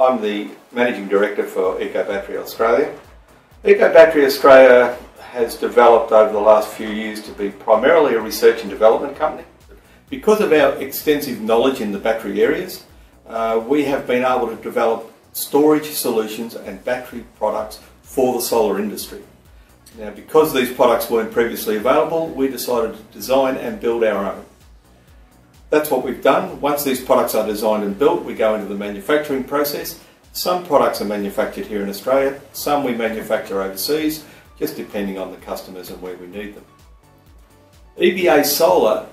I'm the Managing Director for Eco Battery Australia. Eco Battery Australia has developed over the last few years to be primarily a research and development company. Because of our extensive knowledge in the battery areas, uh, we have been able to develop storage solutions and battery products for the solar industry. Now, because these products weren't previously available, we decided to design and build our own. That's what we've done. Once these products are designed and built, we go into the manufacturing process. Some products are manufactured here in Australia, some we manufacture overseas, just depending on the customers and where we need them. EBA Solar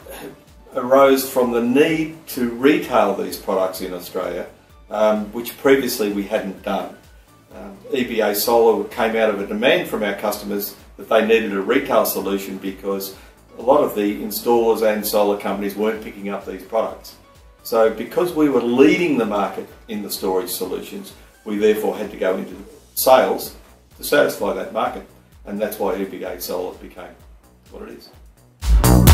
arose from the need to retail these products in Australia, um, which previously we hadn't done. Um, EBA Solar came out of a demand from our customers that they needed a retail solution because a lot of the installers and solar companies weren't picking up these products. So because we were leading the market in the storage solutions, we therefore had to go into sales to satisfy that market. And that's why EBA Solar became what it is.